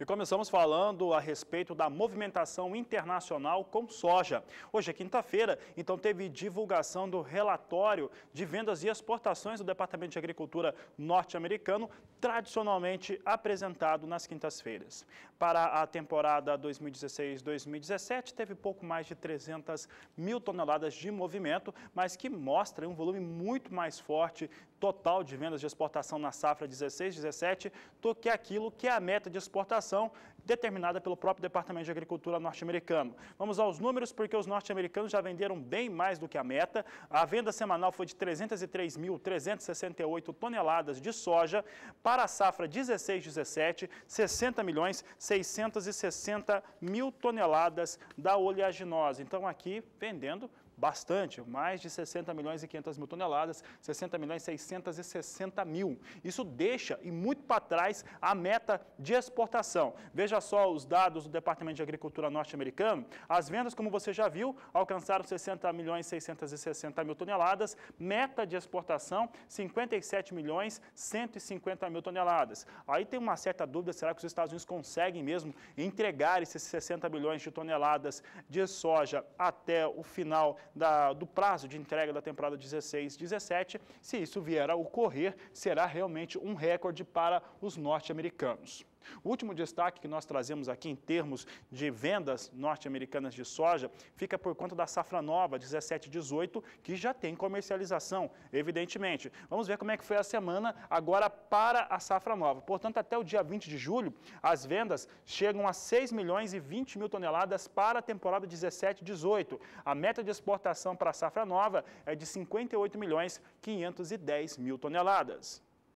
E começamos falando a respeito da movimentação internacional com soja. Hoje é quinta-feira, então teve divulgação do relatório de vendas e exportações do Departamento de Agricultura norte-americano, tradicionalmente apresentado nas quintas-feiras. Para a temporada 2016-2017, teve pouco mais de 300 mil toneladas de movimento, mas que mostra um volume muito mais forte total de vendas de exportação na safra 16-17 do que aquilo que é a meta de exportação determinada pelo próprio Departamento de Agricultura norte-americano. Vamos aos números, porque os norte-americanos já venderam bem mais do que a meta. A venda semanal foi de 303.368 toneladas de soja para a safra 16-17, 60 milhões 660 mil toneladas da oleaginosa. Então aqui vendendo bastante, mais de 60 milhões e 500 mil toneladas, 60 milhões e 660 mil. Isso deixa e muito para trás a meta de exportação. Veja só os dados do Departamento de Agricultura norte-americano. As vendas, como você já viu, alcançaram 60 milhões e 660 mil toneladas, meta de exportação 57 milhões 150 mil toneladas. Aí tem uma certa dúvida, será que os Estados Unidos conseguem mesmo entregar esses 60 milhões de toneladas de soja até o final da, do prazo de entrega da temporada 16-17, se isso vier a ocorrer, será realmente um recorde para os norte-americanos. O último destaque que nós trazemos aqui em termos de vendas norte-americanas de soja fica por conta da safra nova 17-18, que já tem comercialização, evidentemente. Vamos ver como é que foi a semana agora para a safra nova. Portanto, até o dia 20 de julho, as vendas chegam a 6 milhões e 20 mil toneladas para a temporada 17-18. A meta de exportação para a safra nova é de 58 milhões 510 mil toneladas.